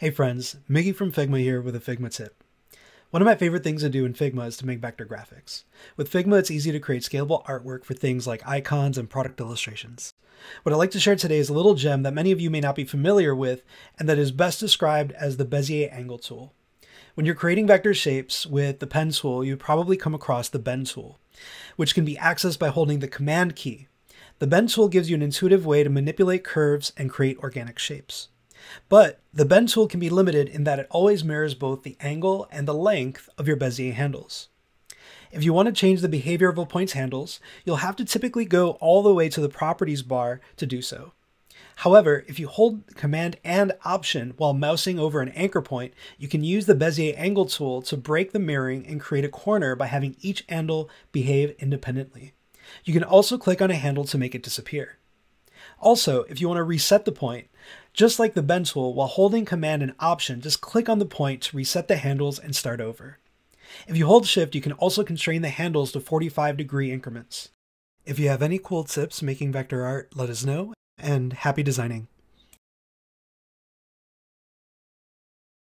Hey friends, Mickey from Figma here with a Figma tip. One of my favorite things to do in Figma is to make vector graphics. With Figma, it's easy to create scalable artwork for things like icons and product illustrations. What I'd like to share today is a little gem that many of you may not be familiar with and that is best described as the Bezier angle tool. When you're creating vector shapes with the pen tool, you probably come across the bend tool, which can be accessed by holding the command key. The bend tool gives you an intuitive way to manipulate curves and create organic shapes. But the bend tool can be limited in that it always mirrors both the angle and the length of your Bezier handles. If you want to change the behavior of a point's handles, you'll have to typically go all the way to the properties bar to do so. However, if you hold Command and Option while mousing over an anchor point, you can use the Bezier angle tool to break the mirroring and create a corner by having each handle behave independently. You can also click on a handle to make it disappear. Also, if you want to reset the point, just like the bend tool, while holding Command and Option, just click on the point to reset the handles and start over. If you hold Shift, you can also constrain the handles to 45 degree increments. If you have any cool tips making vector art, let us know, and happy designing.